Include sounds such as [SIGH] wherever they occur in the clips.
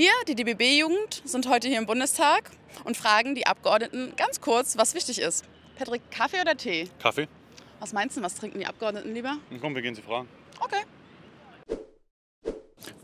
Wir, die DBB-Jugend, sind heute hier im Bundestag und fragen die Abgeordneten ganz kurz, was wichtig ist. Patrick, Kaffee oder Tee? Kaffee? Was meinst du, was trinken die Abgeordneten lieber? Komm, wir gehen Sie fragen. Okay.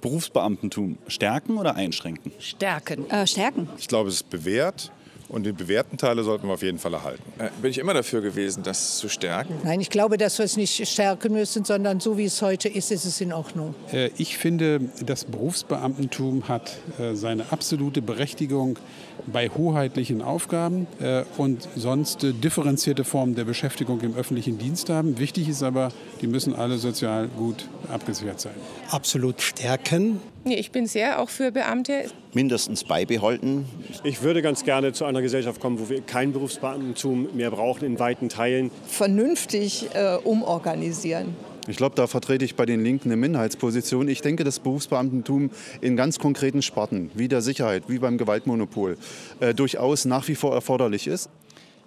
Berufsbeamtentum stärken oder einschränken? Stärken. Äh, stärken. Ich glaube, es ist bewährt und die bewährten Teile sollten wir auf jeden Fall erhalten. Äh, bin ich immer dafür gewesen, das zu stärken. Nein, ich glaube, dass wir es nicht stärken müssen, sondern so wie es heute ist, ist es in Ordnung. Äh, Ich finde, das Berufsbeamtentum hat äh, seine absolute Berechtigung bei hoheitlichen Aufgaben äh, und sonst äh, differenzierte Formen der Beschäftigung im öffentlichen Dienst haben. Wichtig ist aber, die müssen alle sozial gut abgesichert sein. Absolut stärken. Nee, ich bin sehr auch für Beamte. Mindestens beibehalten. Ich würde ganz gerne zu einer Gesellschaft kommen, wo wir kein Berufsbeamtentum mehr brauchen in weiten Teilen. Vernünftig äh, umorganisieren. Ich glaube, da vertrete ich bei den Linken eine Minderheitsposition. Ich denke, das Berufsbeamtentum in ganz konkreten Sparten, wie der Sicherheit, wie beim Gewaltmonopol, äh, durchaus nach wie vor erforderlich ist.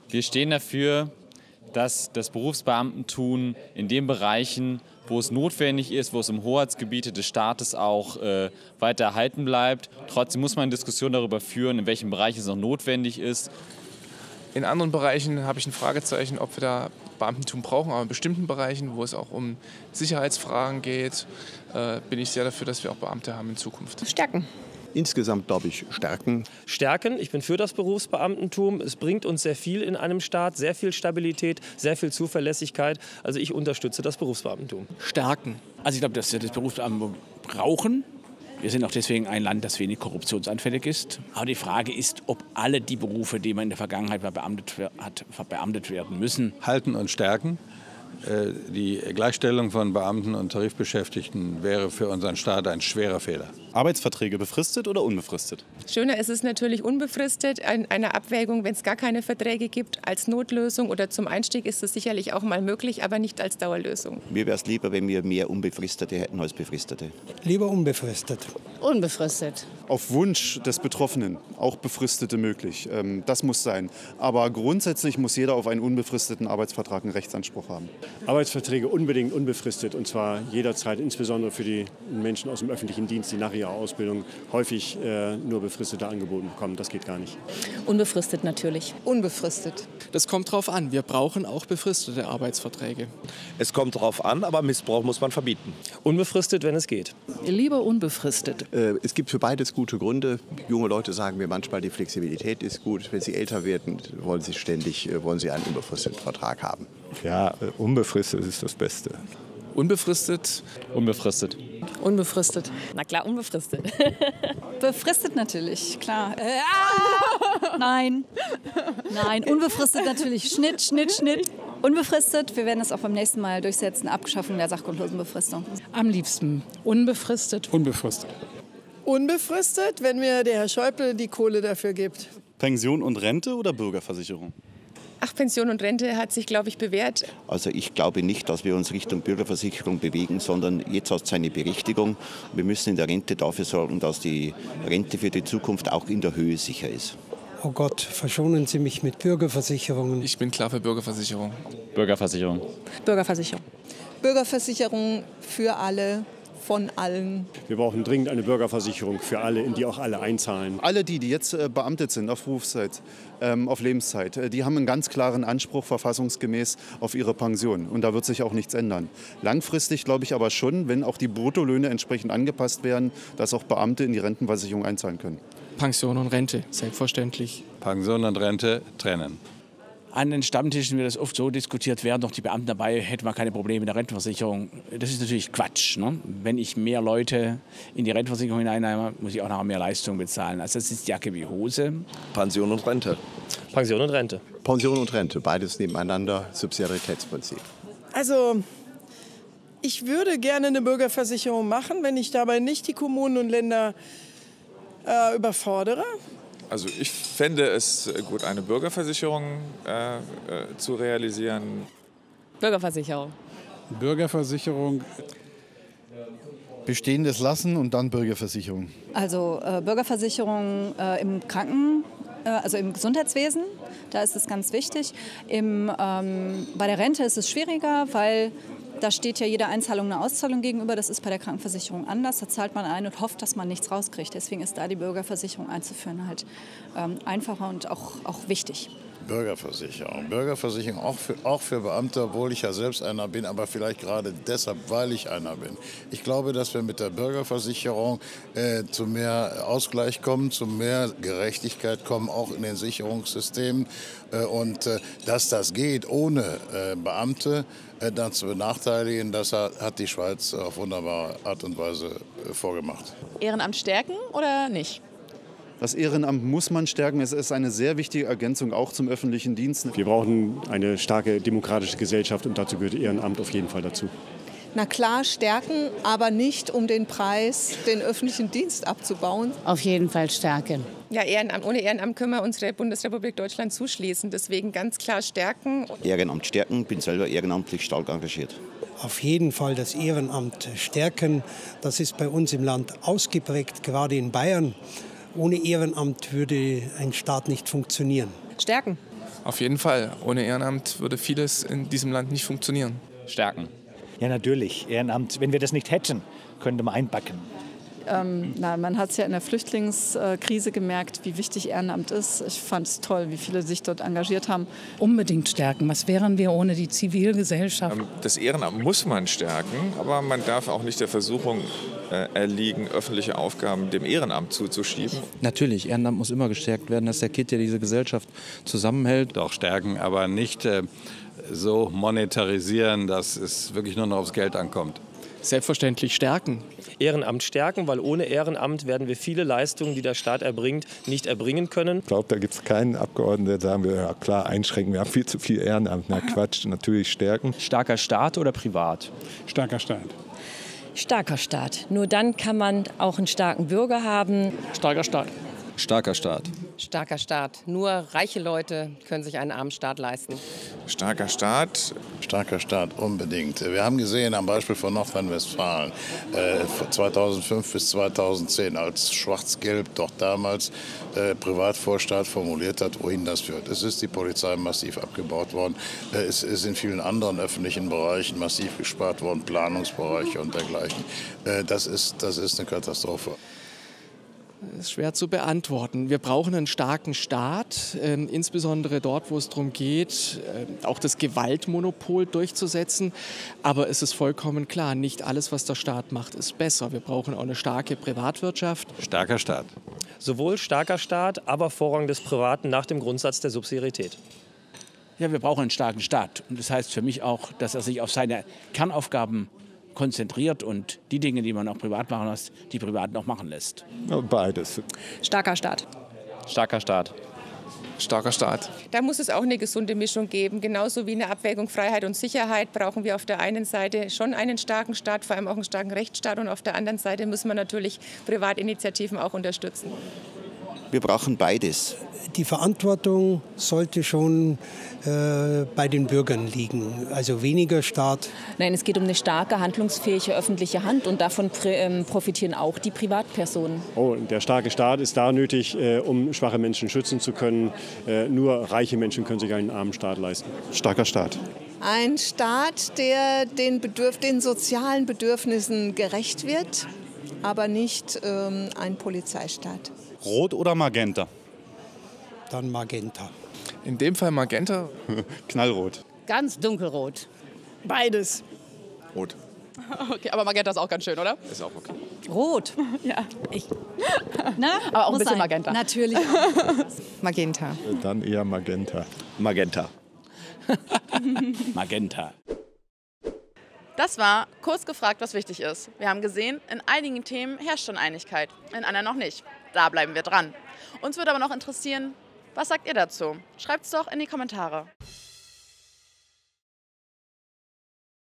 Wir stehen dafür, dass das Berufsbeamtentum in den Bereichen, wo es notwendig ist, wo es im Hoheitsgebiete des Staates auch äh, weiter erhalten bleibt. Trotzdem muss man eine Diskussion darüber führen, in welchen Bereichen es noch notwendig ist. In anderen Bereichen habe ich ein Fragezeichen, ob wir da Beamtentum brauchen, aber in bestimmten Bereichen, wo es auch um Sicherheitsfragen geht, äh, bin ich sehr dafür, dass wir auch Beamte haben in Zukunft. Stärken. Insgesamt glaube ich stärken. Stärken. Ich bin für das Berufsbeamtentum. Es bringt uns sehr viel in einem Staat, sehr viel Stabilität, sehr viel Zuverlässigkeit. Also ich unterstütze das Berufsbeamtentum. Stärken. Also ich glaube, dass wir das Berufsbeamtentum brauchen. Wir sind auch deswegen ein Land, das wenig korruptionsanfällig ist. Aber die Frage ist, ob alle die Berufe, die man in der Vergangenheit beamtet hat, verbeamtet werden müssen. Halten und stärken. Äh, Die Gleichstellung von Beamten und Tarifbeschäftigten wäre für unseren Staat ein schwerer Fehler. Arbeitsverträge befristet oder unbefristet? Schöner ist es natürlich unbefristet, in einer Abwägung, wenn es gar keine Verträge gibt. Als Notlösung oder zum Einstieg ist es sicherlich auch mal möglich, aber nicht als Dauerlösung. Mir wäre es lieber, wenn wir mehr Unbefristete hätten als Befristete. Lieber unbefristet. Unbefristet. Auf Wunsch des Betroffenen auch befristete möglich. Ähm, Das muss sein. Aber grundsätzlich muss jeder auf einen unbefristeten Arbeitsvertrag einen Rechtsanspruch haben. Arbeitsverträge unbedingt unbefristet und zwar jederzeit, insbesondere für die Menschen aus dem öffentlichen Dienst, die nach ihrer Ausbildung häufig äh, nur befristete Angebote bekommen. Das geht gar nicht. Unbefristet natürlich. Unbefristet. Das kommt drauf an. Wir brauchen auch befristete Arbeitsverträge. Es kommt drauf an, aber Missbrauch muss man verbieten. Unbefristet, wenn es geht. Lieber unbefristet. Äh, Es gibt für beides gute Gründe. Junge Leute sagen mir manchmal, die Flexibilität ist gut. Wenn sie älter werden, wollen sie ständig äh, wollen sie einen unbefristeten Vertrag haben. Ja, äh, unbefristet ist das Beste. Unbefristet? Unbefristet. Unbefristet. Na klar, unbefristet. [LAUGHS] Befristet natürlich, klar. Äh, ah! Nein. Nein, unbefristet natürlich. Schnitt, Schnitt, Schnitt. Unbefristet. Wir werden das auch beim nächsten Mal durchsetzen. Abschaffung der sachgrundlosen Befristung. Am liebsten unbefristet. Unbefristet. Unbefristet, wenn mir der Herr Schäuble die Kohle dafür gibt. Pension und Rente oder Bürgerversicherung? Ach, Pension und Rente hat sich, glaube ich, bewährt. Also ich glaube nicht, dass wir uns Richtung Bürgerversicherung bewegen, sondern jetzt hat es seine Berechtigung. Wir müssen in der Rente dafür sorgen, dass die Rente für die Zukunft auch in der Höhe sicher ist. Oh Gott, verschonen Sie mich mit Bürgerversicherungen. Ich bin klar für Bürgerversicherung. Bürgerversicherung. Bürgerversicherung. Bürgerversicherung für alle, von allen. Wir brauchen dringend eine Bürgerversicherung für alle, in die auch alle einzahlen. Alle die, die jetzt äh, beamtet sind auf Berufszeit, ähm, auf Lebenszeit, äh, die haben einen ganz klaren Anspruch verfassungsgemäß auf ihre Pension. Und da wird sich auch nichts ändern. Langfristig glaube ich aber schon, wenn auch die Bruttolöhne entsprechend angepasst werden, dass auch Beamte in die Rentenversicherung einzahlen können. Pension und Rente, selbstverständlich. Pension und Rente trennen. An den Stammtischen wird das oft so diskutiert, wären doch die Beamten dabei, hätte man keine Probleme in der Rentenversicherung. Das ist natürlich Quatsch. Ne? Wenn ich mehr Leute in die Rentenversicherung hineinnehme, muss ich auch nachher mehr Leistung bezahlen. Also das ist Jacke wie Hose. Pension und Rente. Pension und Rente. Pension und Rente, beides nebeneinander, Subsidiaritätsprinzip. Also, ich würde gerne eine Bürgerversicherung machen, wenn ich dabei nicht die Kommunen und Länder äh, überfordere. Also ich fände es gut, eine Bürgerversicherung äh, äh, zu realisieren. Bürgerversicherung. Bürgerversicherung. Bestehendes lassen und dann Bürgerversicherung. Also äh, Bürgerversicherung äh, im Kranken, äh, also im Gesundheitswesen, da ist es ganz wichtig. Im, ähm, bei der Rente ist es schwieriger, weil da steht ja jede Einzahlung eine Auszahlung gegenüber. Das ist bei der Krankenversicherung anders. Da zahlt man ein und hofft, dass man nichts rauskriegt. Deswegen ist da die Bürgerversicherung einzuführen halt ähm, einfacher und auch, auch wichtig. Bürgerversicherung. Bürgerversicherung auch für, auch für Beamte, obwohl ich ja selbst einer bin, aber vielleicht gerade deshalb, weil ich einer bin. Ich glaube, dass wir mit der Bürgerversicherung äh, zu mehr Ausgleich kommen, zu mehr Gerechtigkeit kommen, auch in den Sicherungssystemen. Äh, und äh, dass das geht ohne äh, Beamte, äh, dann zu benachteiligen, das hat, die Schweiz auf wunderbare Art und Weise äh, vorgemacht. Ehrenamt stärken oder nicht? Das Ehrenamt muss man stärken. Es ist eine sehr wichtige Ergänzung auch zum öffentlichen Dienst. Wir brauchen eine starke demokratische Gesellschaft und dazu gehört Ehrenamt auf jeden Fall dazu. Na klar, stärken, aber nicht um den Preis, den öffentlichen Dienst abzubauen. Auf jeden Fall stärken. Ja, Ehrenamt, ohne Ehrenamt können wir unsere Bundesrepublik Deutschland zuschließen. Deswegen ganz klar stärken. Ehrenamt stärken, bin selber ehrenamtlich stark engagiert. Auf jeden Fall das Ehrenamt stärken. Das ist bei uns im Land ausgeprägt, gerade in Bayern. Ohne Ehrenamt würde ein Staat nicht funktionieren. Stärken. Auf jeden Fall. Ohne Ehrenamt würde vieles in diesem Land nicht funktionieren. Stärken. Ja, natürlich. Ehrenamt, wenn wir das nicht hätten, könnte man einbacken. Ähm, na, man hat es ja in der Flüchtlingskrise gemerkt, wie wichtig Ehrenamt ist. Ich fand es toll, wie viele sich dort engagiert haben. Unbedingt stärken. Was wären wir ohne die Zivilgesellschaft? Ähm, Das Ehrenamt muss man stärken, aber man darf auch nicht der Versuchung äh, erliegen, öffentliche Aufgaben dem Ehrenamt zuzuschieben. Natürlich, Ehrenamt muss immer gestärkt werden. Das ist der Kit, der diese Gesellschaft zusammenhält. Auch stärken, aber nicht äh, so monetarisieren, dass es wirklich nur noch aufs Geld ankommt. Selbstverständlich stärken. Ehrenamt stärken, weil ohne Ehrenamt werden wir viele Leistungen, die der Staat erbringt, nicht erbringen können. Ich glaube, da gibt es keinen Abgeordneten, der sagen will, ja klar, einschränken, wir haben viel zu viel Ehrenamt. Na [LAUGHS] Quatsch, natürlich stärken. Starker Staat oder privat? Starker Staat. Starker Staat. Nur dann kann man auch einen starken Bürger haben. Starker Staat. Starker Staat. Starker Staat. Nur reiche Leute können sich einen armen Staat leisten. Starker Staat. Starker Staat, unbedingt. Wir haben gesehen am Beispiel von Nordrhein-Westfalen äh, von 2005 bis 2010, als Schwarz-Gelb doch damals äh, Privatvorstaat formuliert hat, wohin das führt. Es ist die Polizei massiv abgebaut worden. Äh, es ist in vielen anderen öffentlichen Bereichen massiv gespart worden, Planungsbereiche und dergleichen. Äh, das, ist, das ist eine Katastrophe. Das ist schwer zu beantworten. Wir brauchen einen starken Staat, äh, insbesondere dort, wo es darum geht, äh, auch das Gewaltmonopol durchzusetzen. Aber es ist vollkommen klar, nicht alles, was der Staat macht, ist besser. Wir brauchen auch eine starke Privatwirtschaft. Starker Staat. Sowohl starker Staat, aber Vorrang des Privaten nach dem Grundsatz der Subsidiarität. Ja, wir brauchen einen starken Staat. Und das heißt für mich auch, dass er sich auf seine Kernaufgaben konzentriert und die Dinge, die man auch privat machen lässt, die Privaten auch machen lässt. Beides. Starker Staat. Starker Staat. Starker Staat. Da muss es auch eine gesunde Mischung geben. Genauso wie eine Abwägung Freiheit und Sicherheit brauchen wir auf der einen Seite schon einen starken Staat, vor allem auch einen starken Rechtsstaat. Und auf der anderen Seite müssen wir natürlich Privatinitiativen auch unterstützen. Wir brauchen beides. Die Verantwortung sollte schon äh, bei den Bürgern liegen. Also weniger Staat. Nein, es geht um eine starke, handlungsfähige öffentliche Hand und davon ähm, profitieren auch die Privatpersonen. Oh, der starke Staat ist da nötig, äh, um schwache Menschen schützen zu können. Äh, nur reiche Menschen können sich einen armen Staat leisten. Starker Staat. Ein Staat, der den, Bedürf den sozialen Bedürfnissen gerecht wird, aber nicht ähm, ein Polizeistaat. Rot oder Magenta? Dann Magenta. In dem Fall Magenta. [LAUGHS] Knallrot. Ganz dunkelrot. Beides. Rot. [LAUGHS] Okay, aber Magenta ist auch ganz schön, oder? Ist auch okay. Rot. [LAUGHS] Ja. Ich. Na, Aber auch ein bisschen sein. Magenta. Natürlich. Magenta. Dann eher Magenta. Magenta. Magenta. Das war kurz gefragt, was wichtig ist. Wir haben gesehen, in einigen Themen herrscht schon Einigkeit, in anderen noch nicht. Da bleiben wir dran. Uns würde aber noch interessieren, was sagt ihr dazu? Schreibt es doch in die Kommentare.